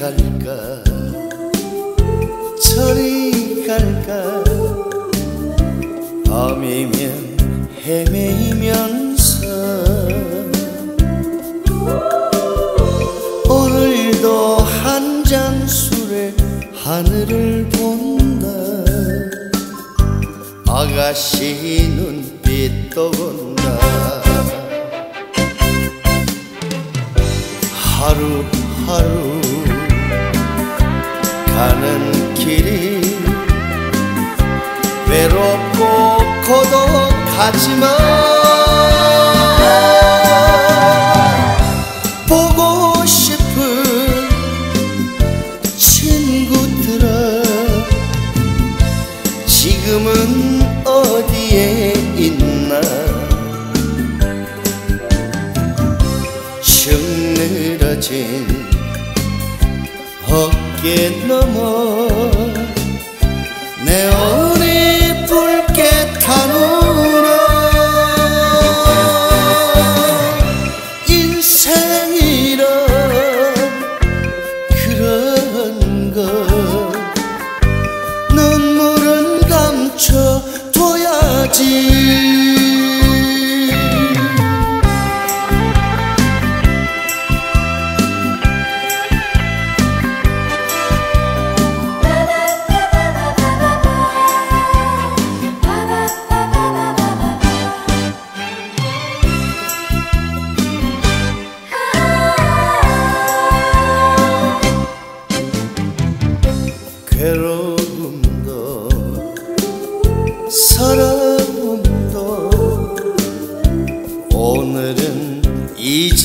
갈까? 저리 갈까? 밤이면 헤매이면서 오늘도 한 잔 술에 하늘을 본다. 아가씨 눈빛도 본다. 하루하루 가는 길이 외롭고 고독하지만 보고 싶은 친구들아 지금은 어디에 있나? 쭉 늘어진 어 get no more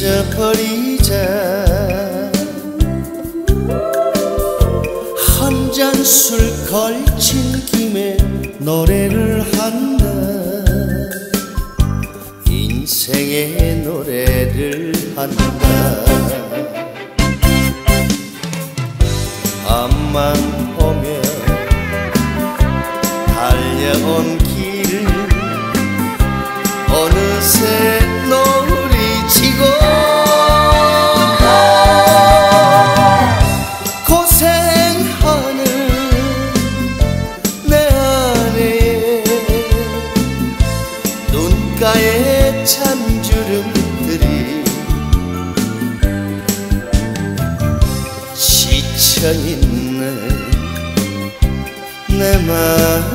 잊어버리자. 한 잔 술 걸친 김에 노래를 한다. 인생의 노래를 한다. 앞만 보면 달려온 지쳐있는 내 마음